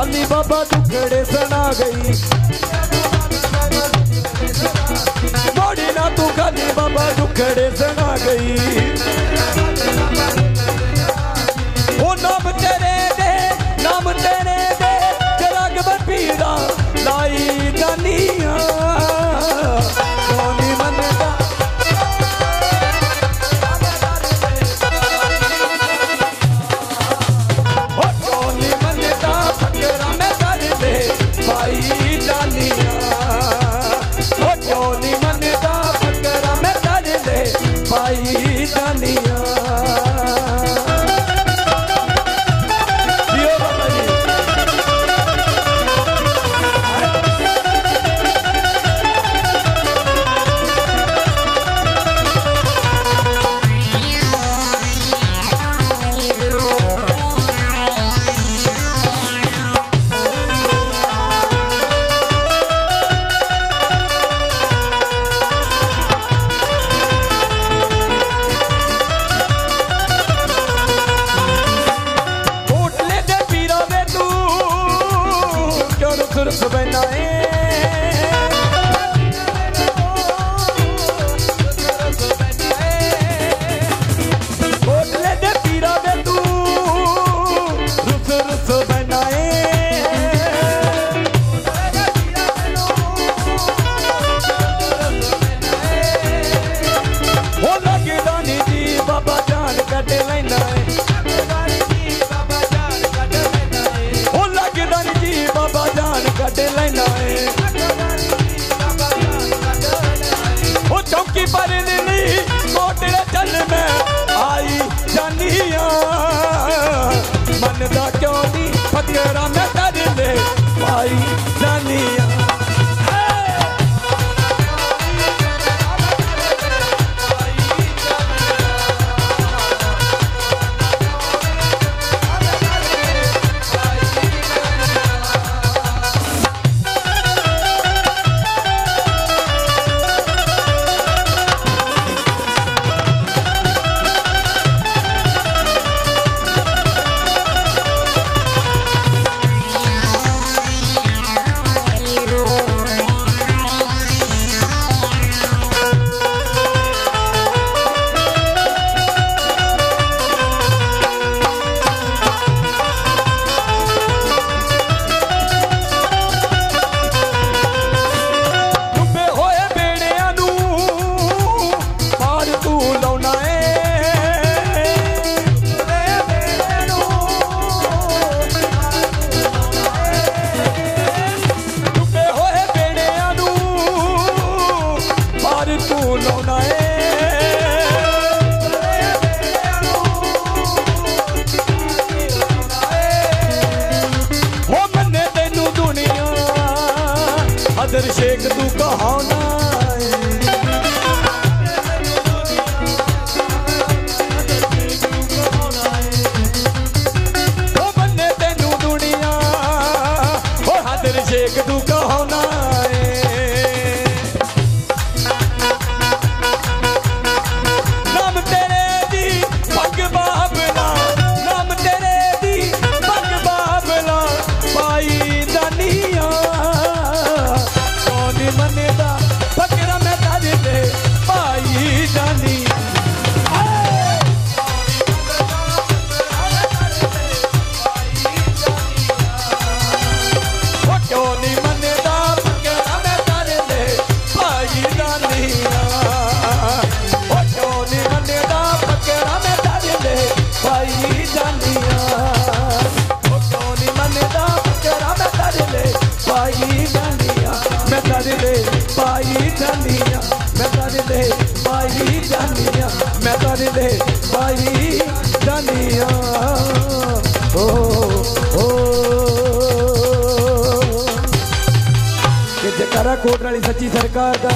ਖਾਲੀ ਬਾਬਾ ਦੁਖੜੇ ਸੁਣਾ ਗਈ। ਮੋੜੀ ਨਾ ਤੂੰ ਖਾਲੀ ਬਾਬਾ ਦੁਖੜੇ ਕਿਉਂ ਨਹੀਂ ਮੰਨਦਾ ਫਕਰਾਂ ਮੈਂ ਤੜਲੇ ਪਾਈ ਦਾਨੀਆਂ Sou bem na Hon är död, jag är Chandra Sheikh ਤੂੰ ਕਹਾਣਾ ਜਾਨੀ ਆ ਪਾਈ ਜਾਨੀ ਆ ਮੈਂ ਤੁਹਾਡੇ ਲਈ ਕੋਟ ਵਾਲੀ ਸੱਚੀ ਸਰਕਾਰ ਦਾ